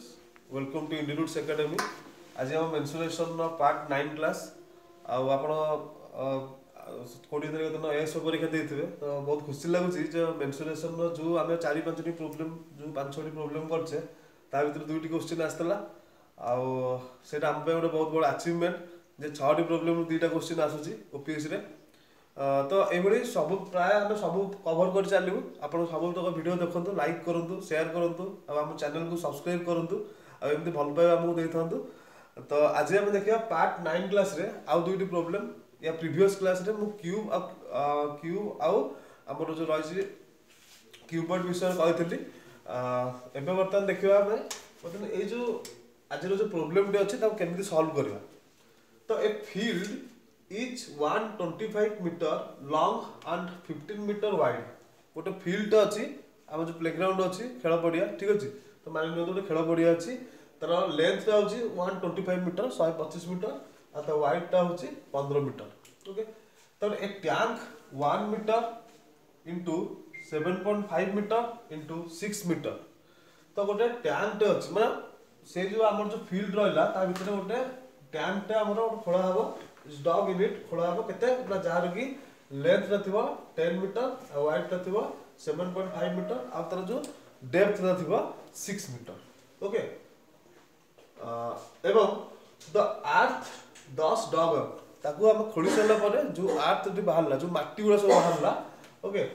students, welcome to Indianoots Academy. ଆଜି ଆମ ମେନ୍ସୁରେସନ୍ର part nine class ଆଉ ଆପଣ କୋଡ଼ିଏ ତାରିଖ ଦିନ ଏସ୍ ପରୀକ୍ଷା ଦେଇଥିବେ ତ ବହୁତ ଖୁସି ଲାଗୁଛି ଯେ ମେନ୍ସୁରେସନ୍ର ଯେଉଁ ଆମେ ଚାରି ପାଞ୍ଚଟି ପ୍ରୋବ୍ଲେମ୍ ଯେଉଁ ପାଞ୍ଚ ଛଅଟି ପ୍ରୋବ୍ଲେମ୍ କରିଛେ ତା ଭିତରୁ ଦୁଇଟି କୋଶ୍ଚିନ୍ ଆସିଥିଲା ଆଉ ସେଇଟା ଆମ ପାଇଁ ଗୋଟେ ବହୁତ ବଡ଼ ଆଚିଭମେଣ୍ଟ ଯେ ଛଅଟି ପ୍ରୋବ୍ଲେମ୍ରୁ ଦୁଇଟା କୋଶ୍ଚିନ୍ ଆସୁଛି ଓପିଏସ୍ସିରେ ତ ଏଭଳି ସବୁ ପ୍ରାୟ ଆମେ ସବୁ କଭର୍ କରି ଚାଲିବୁ ଆପଣ ସବୁତକ ଭିଡ଼ିଓ ଦେଖନ୍ତୁ ଲାଇକ୍ କରନ୍ତୁ ସେୟାର କରନ୍ତୁ ଆଉ ଆମ ଚ୍ୟାନେଲକୁ ସବସ୍କ୍ରାଇବ୍ କରନ୍ତୁ ଆଉ ଏମିତି ଭଲ ପାଇବା ଆମକୁ ଦେଇଥାନ୍ତୁ ତ ଆଜି ଆମେ ଦେଖିବା ପାର୍ଟ ନାଇନ୍ କ୍ଲାସ୍ରେ ଆଉ ଦୁଇଟି ପ୍ରୋବ୍ଲେମ୍ ୟା ପ୍ରିଭିୟସ୍ କ୍ଲାସ୍ରେ ମୁଁ କ୍ୟୁବ୍ ଆଉ କ୍ୟୁବ୍ ଆଉ ଆମର ଯେଉଁ ରହିଛି କ୍ୟୁବର୍ଡ଼ ବିଷୟରେ କହିଥିଲି ଏବେ ବର୍ତ୍ତମାନ ଦେଖିବା ଆମେ ବର୍ତ୍ତମାନ ଏଇ ଯେଉଁ ଆଜିର ଯେଉଁ ପ୍ରୋବ୍ଲେମ୍ଟି ଅଛି ତାକୁ କେମିତି ସଲ୍ଭ କରିବା ତ ଏ field each one twenty five metre long and fifteen metre wide ଗୋଟେ ଫିଲ୍ଡ ଅଛି ଆମର ଯେଉଁ ପ୍ଲେଗ୍ରାଉଣ୍ଡ ଅଛି ଖେଳ ପଡ଼ିଆ ଠିକ୍ ଅଛି ତ ମାନି ନିଅନ୍ତୁ ଗୋଟେ ଖେଳ ପଡ଼ିଆ ଅଛି ତାର ଲେନ୍ଥଟା ହେଉଛି ୱାନ୍ ଟ୍ୱେଣ୍ଟି ଫାଇଭ୍ ମିଟର ଶହେ ପଚିଶ ମିଟର ଆଉ ତା ୱାଇଡ୍ଟା ହେଉଛି ପନ୍ଦର ମିଟର ଓକେ ତାପରେ a tank one metre into seven point five metre into six metre ତ ଗୋଟେ ଟ୍ୟାଙ୍କଟେ ଅଛି ମାନେ ସେଇ ଯେଉଁ ଆମର ଯେଉଁ ଫିଲ୍ଡ ରହିଲା ତା ଭିତରେ ଗୋଟେ ଟ୍ୟାଙ୍କଟେ ଆମର ଖୋଳା ହେବ इस डॉग यूनिट खोड़ा केते ना जार की लेंथ रथिबो 10 मीटर और वाइड रथिबो 7.5 मीटर और तर जो डेप्थ रथिबो 6 मीटर ओके एवं द अर्थ 10 डॉग ताकू हम खोली सरला परे जो अर्थ जो बाहरला जो माटी गुडा सब बाहरला okay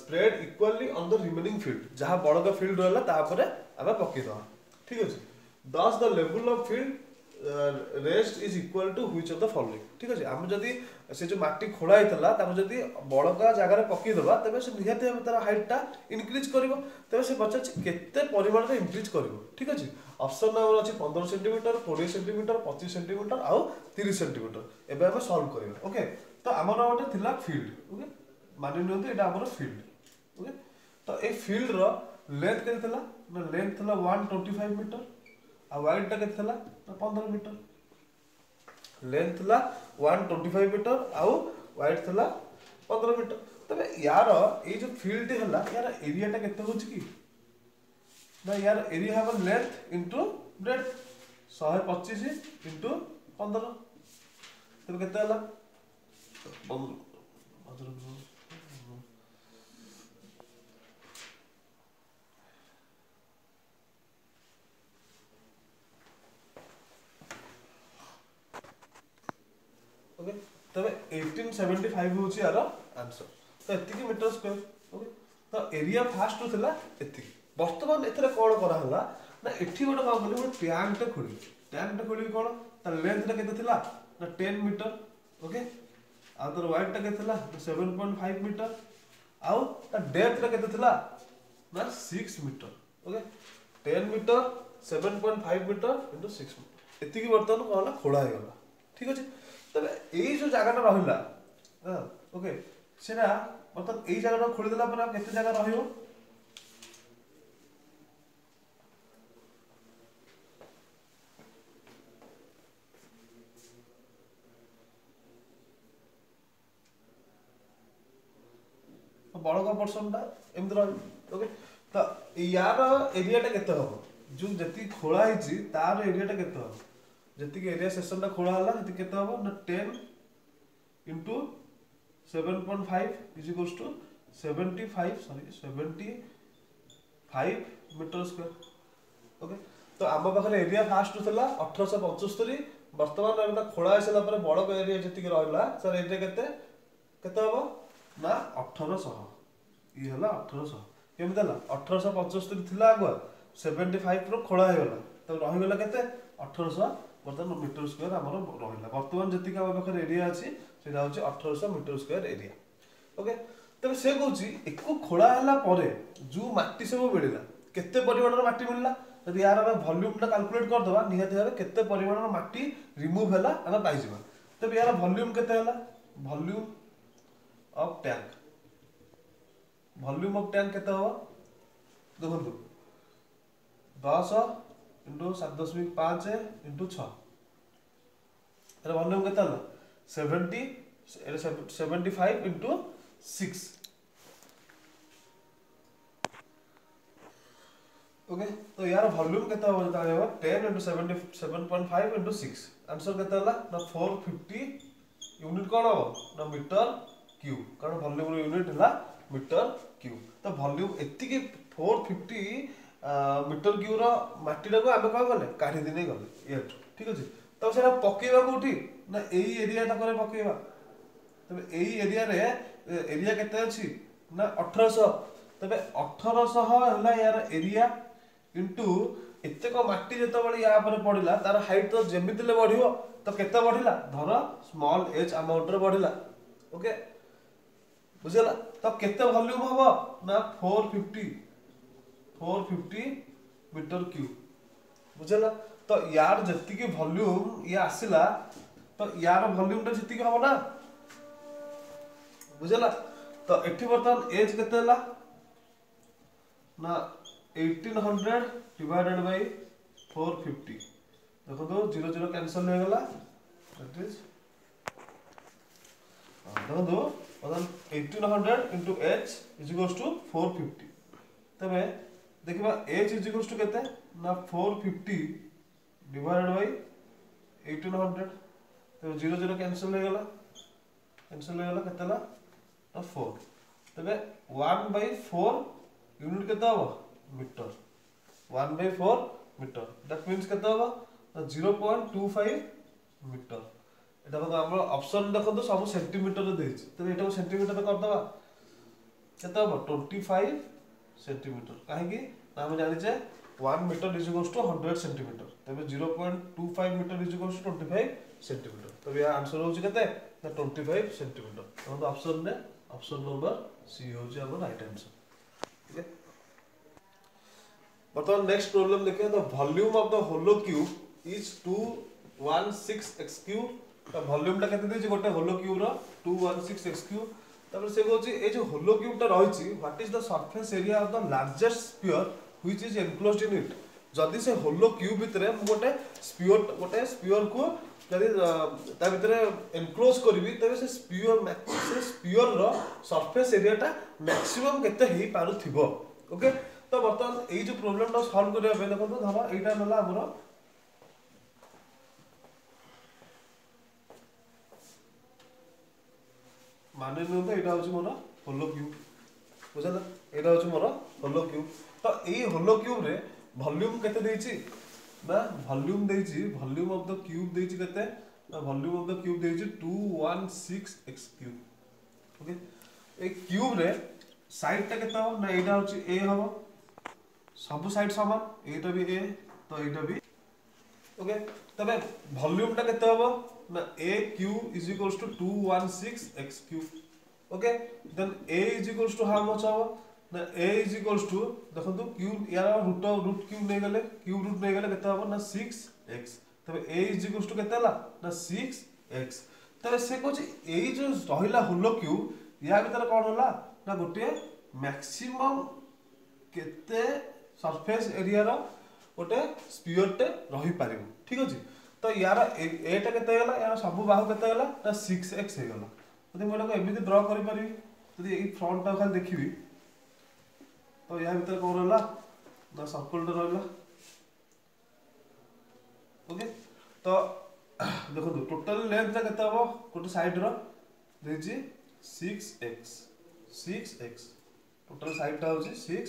spread equally on the remaining field जहां बड़का फील्ड रहला तापरे आबे पक्की दो ठीक है 10 the level of field rest is equal to which of the following ଠିକ୍ ଅଛି ଆମେ ଯଦି ସେ ଯେଉଁ ମାଟି ଖୋଳା ହେଇଥିଲା ତାକୁ ଯଦି ବଳକା ଜାଗାରେ ପକାଇଦେବା ତେବେ ସେ ନିହାତି ଭାବେ ତା'ର ହାଇଟ୍ଟା ଇନକ୍ରିଜ୍ କରିବ ତେବେ ସେ ପଚାରୁଛି କେତେ ପରିମାଣରେ ଇନକ୍ରିଜ୍ କରିବ ଠିକ୍ ଅଛି ଅପସନ୍ ଆମର ଅଛି ପନ୍ଦର ସେଣ୍ଟିମିଟର କୋଡ଼ିଏ ସେଣ୍ଟିମିଟର ପଚିଶ ସେଣ୍ଟିମିଟର ଆଉ ତିରିଶ ସେଣ୍ଟିମିଟର ଏବେ ଆମେ ସଲ୍ଭ କରିବା ଓକେ ତ ଆମର ଗୋଟେ ଥିଲା ଫିଲ୍ଡ ଓକେ ମାନି ନିଅନ୍ତୁ ଏଇଟା ଆମର ଫିଲ୍ଡ ଓକେ ତ ଏଇ ଫିଲ୍ଡର ଲେନ୍ଥ କେତେ ଥିଲା ନା ଲେନ୍ଥ ଥିଲା ୱାନ୍ ଟ୍ୱେଣ୍ଟି ଫାଇଭ୍ ମିଟର ଆଉ ୱାଇଡ଼୍ଟା କେତେ ଥିଲା ତ ପନ୍ଦର ମିଟର ଲେନ୍ଥ ଥିଲା ୱାନ୍ ଟ୍ୱେଣ୍ଟି ଫାଇଭ୍ ମିଟର ଆଉ ୱାଇଟ୍ ଥିଲା ପନ୍ଦର ମିଟର ତେବେ ୟାର ଏଇ ଯେଉଁ ଫିଲ୍ଡଟି ହେଲା ୟାର ଏରିଆଟା କେତେ ହେଉଛି କି ନା ୟାର ଏରିଆ ହେବ ଲେନ୍ଥ ଇଣ୍ଟୁ ବ୍ରେଡ୍ ଶହେ ପଚିଶ ଇଣ୍ଟୁ ପନ୍ଦର ତେବେ କେତେ ହେଲା ପନ୍ଦର ପନ୍ଦର ଓକେ ତେବେ ଏଇଟିନ୍ ସେଭେଣ୍ଟି ଫାଇଭ୍ ହେଉଛି ଆର ଆନ୍ସର ତ ଏତିକି ମିଟର ସ୍କୋୟାର ଓକେ ତ ଏରିଆ ଫାର୍ଷ୍ଟରୁ ଥିଲା ଏତିକି ବର୍ତ୍ତମାନ ଏଥିରେ କ'ଣ କରାହେଲା ନା ଏଠି ଗୋଟେ କ'ଣ କଲି ଗୋଟେ ଟ୍ୟାଙ୍କଟେ ଖୋଳିବି ଟ୍ୟାଙ୍କଟେ ଖୋଳିବି କ'ଣ ତା ଲେନ୍ଥଟା କେତେ ଥିଲା ନା ଟେନ୍ ମିଟର ଓକେ ଆଉ ତାର ୱାଇଡ଼ଟା କେତେ ଥିଲା ସେଭେନ୍ ପଏଣ୍ଟ ଫାଇଭ୍ ମିଟର ଆଉ ତା ଡେପ୍ଥଟା କେତେ ଥିଲା ନା six metre okay ten metre seven point five metre into six metre ଏତିକି ବର୍ତ୍ତମାନ କ'ଣ ହେଲା ଖୋଳା ହେଇଗଲା ଠିକ୍ ଅଛି তাহলে এই যে জায়গাটা রহিলা ওকে হ্যাঁ, সেটা অর্থাৎ এই জায়গাটা খুলে দেলা পরে কত জায়গা রহিব বড় পোর্শনটা এমনি রহিব ওকে তো ইয়ার এরিয়াটা কেতে হবে যে যেত খোলা হয়েছে তার এরিয়াটা কেতে হবে ଯେତିକି ଏରିଆ ସେସନଟା ଖୋଳା ହେଲା ସେତିକି କେତେ ହେବ ନା ten into seven point five is equals to seventy five sorry seventy five metre square okay ତ ଆମ ପାଖରେ ଏରିଆ ଫାଷ୍ଟରୁ ଥିଲା ଅଠରଶହ ପଞ୍ଚସ୍ତରୀ ବର୍ତ୍ତମାନ ଏଇଟା ଖୋଳା ହେଇସାରିଲା ପରେ ବଡ଼ ଏରିଆ ଯେତିକି ରହିଲା ସାର୍ ଏରିଆ କେତେ କେତେ ହେବ ନା ଅଠରଶହ ଇଏ ହେଲା ଅଠରଶହ କେମିତି ହେଲା ଅଠରଶହ ପଞ୍ଚସ୍ତରୀ ଥିଲା ଆଗୁଆ ସେଭେଣ୍ଟି ଫାଇଭରୁ ଖୋଳା ହେଇଗଲା ତାକୁ ରହିଗଲା କେତେ ଅଠରଶହ ବର୍ତ୍ତମାନ ମିଟର ସ୍କୋୟାର ଆମର ରହିଲା ବର୍ତ୍ତମାନ ଯେତିକି ଆମ ପାଖରେ ଏରିଆ ଅଛି ସେଇଟା ହେଉଛି ଅଠରଶହ ମିଟର ସ୍କୋୟାର ଏରିଆ ଓକେ ତେବେ ସେ କହୁଛି ଏକୁ ଖୋଳା ହେଲା ପରେ ଯେଉଁ ମାଟି ସବୁ ମିଳିଲା କେତେ ପରିମାଣର ମାଟି ମିଳିଲା ଯଦି ଏହାର ଆମେ ଭଲ୍ୟୁମ୍ଟା କାଲକୁଲେଟ୍ କରିଦେବା ନିହାତି ଭାବେ କେତେ ପରିମାଣର ମାଟି ରିମୁଭ୍ ହେଲା ଆମେ ପାଇଯିବା ତେବେ ଏହାର ଭଲ୍ୟୁମ୍ କେତେ ହେଲା volume of tank volume of tank କେତେ ହେବ ଦେଖନ୍ତୁ ଦଶ इंटू सात दशमिक पाँच इंटू छः वल्यूम के seventy seventy five into six okay तो यार वॉल्यूम केता हो जाता है ten into seventy seven point five into six answer केता है ना फोर फिफ्टी यूनिट कौन हम ना मीटर क्यू कारण वॉल्यूम यूनिट है मीटर क्यू तो वॉल्यूम एति फोर फिफ्टी ମିଟର କ୍ୟୁର ମାଟିଟାକୁ ଆମେ କ'ଣ କଲେ କାଢ଼ି ଦେଇ ଗଲେ ଏଠୁ ଠିକ୍ ଅଛି ତ ସେଇଟା ପକେଇବା କେଉଁଠି ନା ଏଇ ଏରିଆ ତାଙ୍କର ପକେଇବା ତେବେ ଏଇ ଏରିଆରେ ଏରିଆ କେତେ ଅଛି ନା ଅଠରଶହ ତେବେ ଅଠରଶହ ହେଲା ଏହାର ଏରିଆ କିନ୍ତୁ ଏତେକ ମାଟି ଯେତେବେଳେ ୟା ଉପରେ ପଡ଼ିଲା ତାର ହାଇଟ୍ ତ ଯେମିତି ହେଲେ ବଢ଼ିବ ତ କେତେ ବଢ଼ିଲା ଧର ସ୍ମଲ୍ ଏଜ୍ ଆମାଉଣ୍ଟରେ ବଢ଼ିଲା ଓକେ ବୁଝିଗଲା ତ କେତେ ଭଲ୍ୟୁମ୍ ହେବ ନା four fifty four fifty metre cube ବୁଝିଲା ତ ୟାର ଯେତିକି ଭଲ୍ୟୁମ୍ ଇଏ ଆସିଲା ତ ୟାର ଭଲ୍ୟୁମ୍ଟା ସେତିକି ହବ ନା ବୁଝିଲା ତ ଏଠି ବର୍ତ୍ତମାନ ଏଜ୍ କେତେ ହେଲା ନା eighteen hundred divided by four fifty ଦେଖନ୍ତୁ ଜିରୋ ଜିରୋ କ୍ୟାନସଲ୍ ହେଇଗଲା ଦ୍ୟାଟ୍ ଇଜ୍ ଦେଖନ୍ତୁ ବର୍ତ୍ତମାନ eighteen hundred into H is equals to four fifty ତେବେ देखिए एच इज इक्वल्स टू केते ना 450 डिवाइडेड बाय 1800 तो 0 0 कैंसिल हो गला कैंसिल हो गला केतला ना 4 तबे 1 बाय 4 यूनिट केता हो metre 1 by 4 metre that means केता हो ना 0.25 मीटर এটা কত देखो অপশন দেখো তো সব সেন্টিমিটারে দিয়েছি তবে এটা সেন্টিমিটারে কত দেবা কেতে হবে 25 सेंटीमीटर कहीं आम जाचे one metre is equals to hundred centimetre Tej zero point two five metre is equals to twenty five centimetre तब यहाँ आंसर हूँ कैसे ना ट्वेंटी फाइव सेन्टीमिटर तब ऑप्शन ने ऑप्शन नंबर सी हूँ आम रईट आंसर ठीक है बर्तमान नेक्स्ट प्रॉब्लम देखिए the volume of the hollow cube is two one six X cube तो वॉल्यूमटा के गोटे hollow cube two one six X cube ତାପରେ ସେ କହୁଛି ଏ ଯେଉଁ ହୋଲୋ କ୍ୟୁବ୍ଟା ରହିଛି what is the surface area of the largest sphere which is enclose in it ଯଦି ସେ ହୋଲୋ କ୍ୟୁବ୍ ଭିତରେ ମୁଁ ଗୋଟେ ସ୍ପିଓର ଗୋଟେ ସ୍ପିଓରକୁ ଯଦି ତା ଭିତରେ ଏନକ୍ଲୋଜ୍ କରିବି ତେବେ ସେ ସ୍ପିଓର ସେ ସ୍ପିଓରର ସର୍ଫେସ୍ ଏରିଆଟା ମ୍ୟାକ୍ସିମମ୍ କେତେ ହେଇପାରୁଥିବ ଓକେ ତ ବର୍ତ୍ତମାନ ଏଇ ଯେଉଁ ପ୍ରୋବ୍ଲେମଟା ସଲ୍ଭ କରିବା ପାଇଁ ଦେଖନ୍ତୁ ଧର ଏଇଟା ନେଲା ଆମର ମାନେ ନିଅନ୍ତୁ ଏଇଟା ହେଉଛି ମୋର ହୋଲୋ କ୍ୟୁବ୍ ବୁଝିଲ ଏଇଟା ହେଉଛି ମୋର ହୋଲୋ କ୍ୟୁବ୍ ତ ଏଇ ହୋଲୋ କ୍ୟୁବ୍ରେ ଭଲ୍ୟୁମ୍ କେତେ ଦେଇଛି ନା ଭଲ୍ୟୁମ୍ ଦେଇଛି ଭଲ୍ୟୁମ୍ ଅଫ୍ ଦ କ୍ୟୁବ୍ ଦେଇଛି କେତେ ନା ଭଲ୍ୟୁମ୍ ଅଫ୍ ଦ କ୍ୟୁବ୍ ଦେଇଛି two one six X cube okay ଏ କ୍ୟୁବ୍ରେ ସାଇଡ଼୍ଟା କେତେ ହେବ ନା ଏଇଟା ହେଉଛି ଏ ହେବ ସବୁ ସାଇଡ୍ ସମାନ ଏଇଟା ବି ଏ ତ ଏଇଟା ବି ଓକେ ତେବେ ଭଲ୍ୟୁମ୍ଟା କେତେ ହେବ না a cube is equals to 216 x cube okay then a is equals to how much হবে না a is equals to দেখন্তু কিউ ইয়ার রুট রুট কিউ নেই গেলে কিউ রুট নেই গেলে কত হবে না 6x তবে এ ইজ ইকুয়ালস টু কত হলা না 6x তাহলে সে কোচ এই যে রহিলা হোল কিউ ইয়া ভিতরে কোন হলা না গটিয়ে ম্যাক্সিমাম কেতে সারফেস এরিয়ার গোটে স্পিয়রটে রহিপারিব ঠিক আছে तो यार एट के यार सब बाहू के सिक्स एक्स 6x हे गेला जदि मोटा को एबिति ड्रा फ्रंट खाली देखिबी तो या भीतर कोन रहला ना सर्कल टा ओके तो देखो टोटल लेंथ टा केते हबो गोटे साइड रो six x 6x total side टा होछि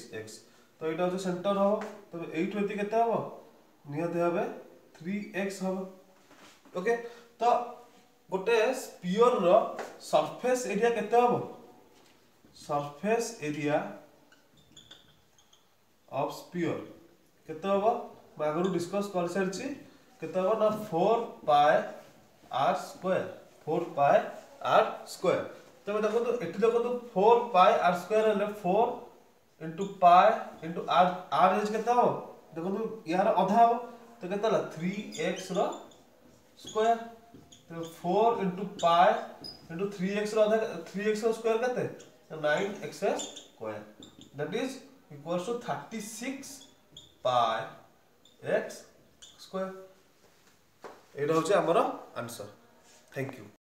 तो एटा होछि सेंटर हबो तबे 8 होति केते हबो 3x হব ওকে তো গোটে স্পিয়র র সারফেস এরিয়া কত হব সারফেস এরিয়া অফ স্পিয়র কত হব আগর ডিসকস করে সারিছি কত হব না 4 pi r square 4 pi r square তবে দেখন্তু এটি দেখন্তু 4 পাই r স্কয়ার হলে 4 into pi into r r is কত হব দেখন্তু ইয়ার অধা হব तो कितना three X square four into pi into three X three X square कैसे nine X square that is equals to thirty six pi X square এটা হচ্ছে আমার আনসার থ্যাংক ইউ